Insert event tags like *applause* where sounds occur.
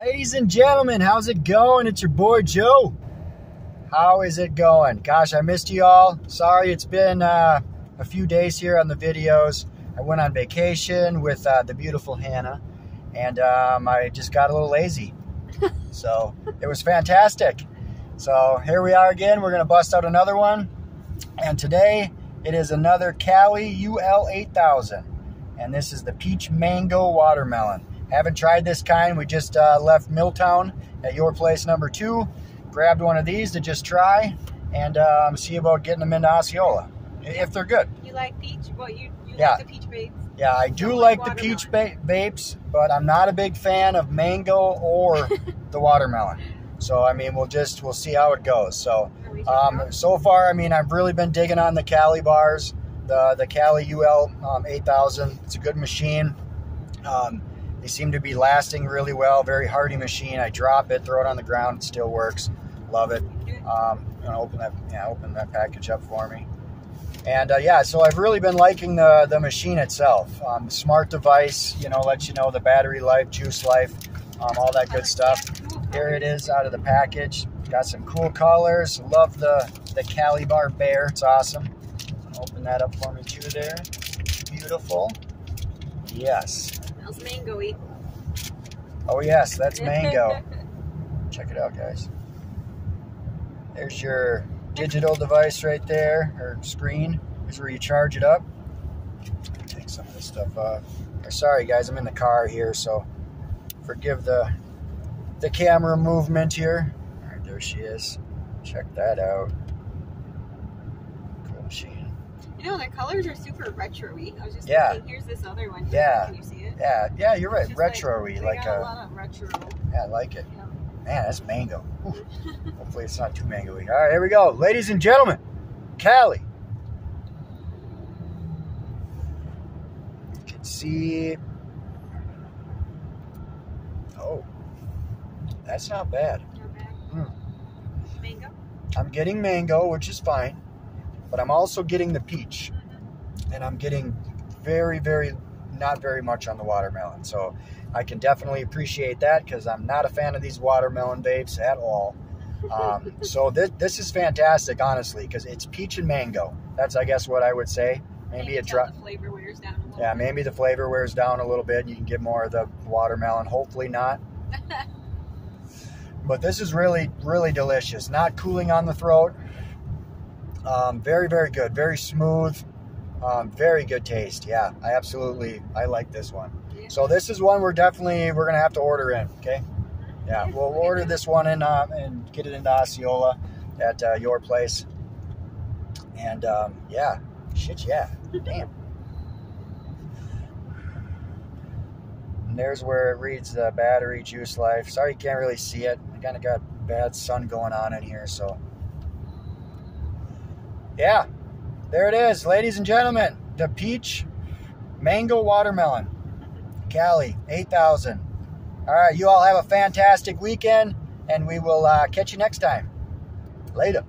Ladies and gentlemen, how's it going? It's your boy Joe. How is it going? Gosh, I missed you all. Sorry, it's been uh, a few days here on the videos. I went on vacation with uh, the beautiful Hannah, and um, I just got a little lazy. *laughs* so it was fantastic. So here we are again. We're going to bust out another one. And today it is another Cali UL 8000. And this is the Peach Mango Watermelon. Haven't tried this kind. We just uh, left Milltown at your place number two. Grabbed one of these to just try and um, see about getting them into Osceola if they're good. You like peach? Well, you, you Yeah. like the peach babes? Yeah, I do like like the peach ba- vapes, but I'm not a big fan of mango or *laughs* the watermelon. So I mean, we'll just we'll see how it goes. So Are we checking um, so far, I mean, I've really been digging on the Cali bars, the the Cali UL um, 8000. It's a good machine. Um, they seem to be lasting really well. Very hardy machine. I drop it, throw it on the ground, it still works. Love it. Um, you know, open that yeah, open that package up for me. And uh, yeah, so I've really been liking the the machine itself. Um, smart device, you know, lets you know the battery life, juice life, um, all that good stuff. Here it is out of the package. Got some cool colors. Love the the Cali Bar Bear. It's awesome. Open that up for me too. There, beautiful. Yes. Smells mango-y. Oh yes, that's mango. *laughs* Check it out, guys. There's your digital device right there, or screen. Here's where you charge it up. Take some of this stuff off. Sorry, guys, I'm in the car here, so forgive the the camera movement here. All right, there she is. Check that out. You know, the colors are super retro-y. I was just Yeah. thinking, here's this other one. Yeah. Can you see it? Yeah, yeah, you're right. Like- Retro-y, like, got a a. lot of retro. Yeah, I like it. Yeah. Man, that's mango. *laughs* Hopefully it's not too mango-y. All right, here we go. Ladies and gentlemen, Cali. You can see... Oh, that's not bad. Not bad. Mm. Mango. I'm getting mango, which is fine, but I'm also getting the peach. And I'm getting very, very, not very much on the watermelon. So I can definitely appreciate that because I'm not a fan of these watermelon vapes at all. Um, *laughs* so this, this is fantastic, honestly, because it's peach and mango. That's, I guess, what I would say. Maybe You it dry. flavor wears down a little. Yeah, bit. maybe the flavor wears down a little bit. And you can get more of the watermelon. Hopefully not. *laughs* But this is really, really delicious. Not cooling on the throat. Um, very, very good. Very smooth. Um, very good taste. Yeah, I absolutely, I like this one. Yeah. So this is one we're definitely, we're going to have to order in. Okay. Yeah, we'll order this one in uh, and get it into Osceola at uh, your place. And um, yeah, shit, yeah. Damn. And there's where it reads the battery juice life. Sorry you can't really see it. I kind of got bad sun going on in here, so. Yeah, there it is, ladies and gentlemen. The peach mango watermelon. Cali, 8,000. All right, you all have a fantastic weekend, and we will uh, catch you next time. Later.